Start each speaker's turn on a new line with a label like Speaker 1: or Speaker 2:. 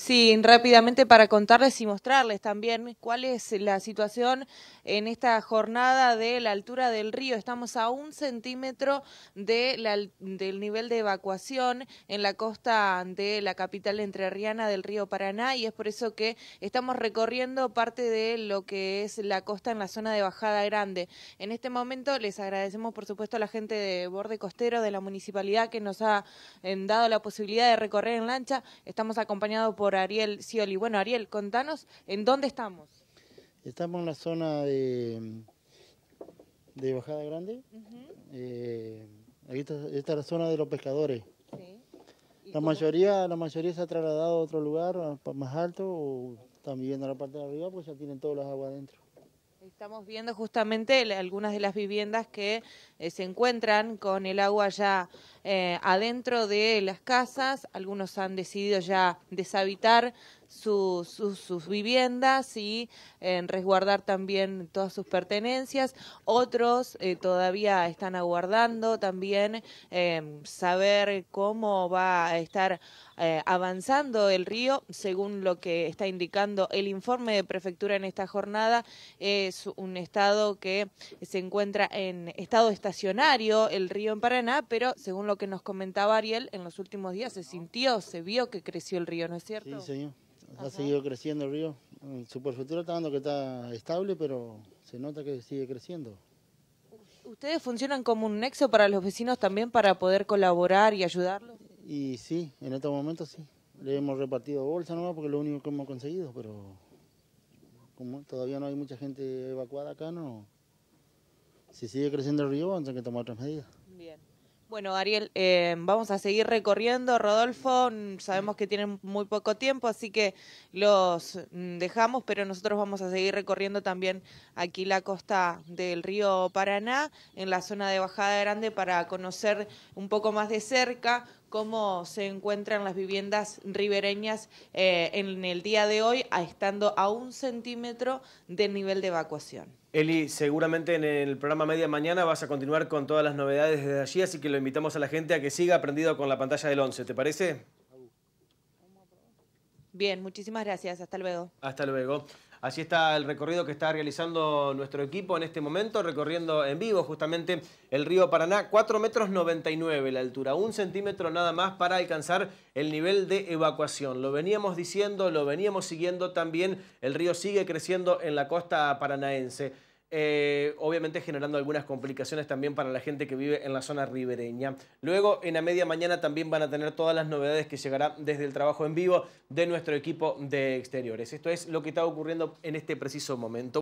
Speaker 1: Sí, rápidamente para contarles y mostrarles también cuál es la situación en esta jornada de la altura del río. Estamos a un centímetro de del nivel de evacuación en la costa de la capital entrerriana del río Paraná y es por eso que estamos recorriendo parte de lo que es la costa en la zona de Bajada Grande. En este momento les agradecemos por supuesto a la gente de Borde Costero de la municipalidad que nos ha eh, dado la posibilidad de recorrer en lancha. Estamos acompañados por Ariel Scioli. Bueno, Ariel, contanos, ¿en dónde estamos?
Speaker 2: Estamos en la zona de, de Bajada Grande. Eh, aquí está, esta es la zona de los pescadores. La mayoría, la mayoría se ha trasladado a otro lugar más alto o están viviendo en la parte de arriba pues ya tienen todas las aguas adentro.
Speaker 1: Estamos viendo justamente algunas de las viviendas que eh, se encuentran con el agua ya eh, adentro de las casas. Algunos han decidido ya deshabitar sus viviendas y eh, resguardar también todas sus pertenencias. Otros eh, todavía están aguardando también saber cómo va a estar avanzando el río, según lo que está indicando el informe de prefectura en esta jornada. Es un estado que se encuentra en estado estacionario, el río en Paraná, pero según lo que nos comentaba Ariel, en los últimos días se sintió, se vio que creció el río, ¿no es cierto?
Speaker 2: Sí, señor ha seguido creciendo el río. Su superficie está dando que está estable, pero se nota que sigue creciendo.
Speaker 1: ¿Ustedes funcionan como un nexo para los vecinos también para poder colaborar y ayudarlos?
Speaker 2: Y sí, en estos momentos sí. Le hemos repartido bolsa nomás porque es lo único que hemos conseguido, pero como todavía no hay mucha gente evacuada acá, no. Si sigue creciendo el río, vamos a tener que tomar otras medidas.
Speaker 1: Bien. Bueno, Ariel, eh, vamos a seguir recorriendo. Rodolfo, sabemos que tienen muy poco tiempo, así que los mm, dejamos, pero nosotros vamos a seguir recorriendo también aquí la costa del río Paraná, en la zona de Bajada Grande, para conocer un poco más de cerca cómo se encuentran las viviendas ribereñas eh, en el día de hoy, estando a un centímetro del nivel de evacuación.
Speaker 3: Eli, seguramente en el programa Media Mañana vas a continuar con todas las novedades desde allí, así que lo invitamos a la gente a que siga aprendido con la pantalla del 11, ¿te parece?
Speaker 1: Bien, muchísimas gracias. Hasta luego.
Speaker 3: Hasta luego. Así está el recorrido que está realizando nuestro equipo en este momento, recorriendo en vivo justamente el río Paraná, 4 metros 99 la altura, un centímetro nada más para alcanzar el nivel de evacuación. Lo veníamos diciendo, lo veníamos siguiendo también, el río sigue creciendo en la costa paranaense. Eh, obviamente generando algunas complicaciones también para la gente que vive en la zona ribereña. Luego, en la media mañana también van a tener todas las novedades que llegarán desde el trabajo en vivo de nuestro equipo de exteriores. Esto es lo que está ocurriendo en este preciso momento.